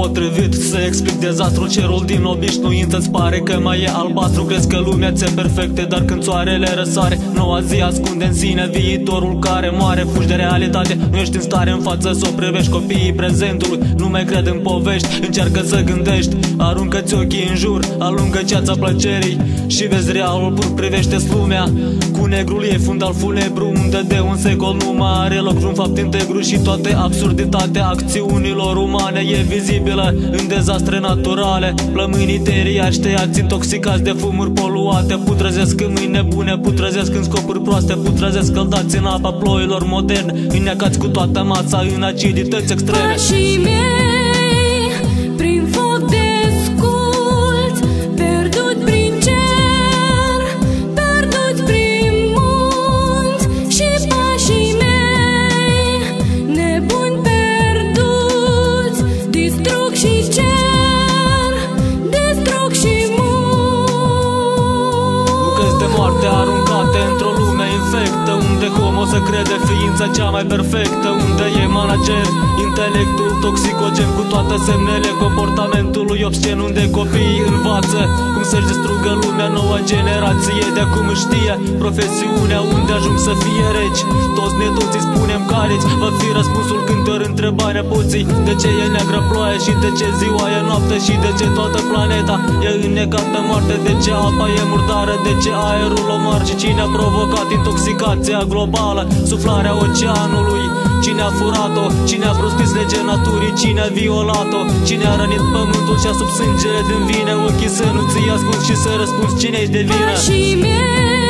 potrivit. Să explic dezastru cerul din obișnuință. Îți pare că mai e albastru. Crezi că lumea ți-e perfecte Dar când soarele răsare Noua zi ascunde în sine viitorul care moare. Fugi de realitate, nu ești în stare în față Să o privești copiii prezentului. Nu mai cred în povești, încearcă să gândești. Aruncă-ți ochii în jur, alungă ceața plăcerii Și vezi realul pur, privește lumea. Cu negrul e fundal funebru Unde de un secol nu mai are loc vreun fapt integru Și toate absurditatea acțiunilor umane E vizibilă în dezastre naturale. Plămânii teriași tăiați intoxicați de fumuri poluate. Putrezesc în mâini nebune, putrezesc în scopuri proaste. Putrezesc căldați în apa ploilor moderne Înnecați cu toată masa în acidități extreme. Pașii mei lume infectă Unde homo să crede ființa cea mai perfectă Unde e manager, intelectul toxicogen Cu toate semnele comportamentului obscen Unde copiii învață cum să-și distrugă lumea Noua generație de acum își știe profesiunea Unde ajung să fie regi Toți ne toți îi spunem careți Va fi răspunsul când ori întreba nepoții De ce e neagră ploaie și de ce ziua e noapte Și de ce toată planeta e înnecată moarte De ce apa e murdară, de ce aerul omar Și cine a provocat intoxicația globală Suflarea oceanului Cine a furat-o, cine a prostit legea naturii Cine a violat-o, cine a rănit pământul Și a sub sângele din vine Ochii să nu ți ascunzi și să răspunzi cine ești de vină. Pașii mei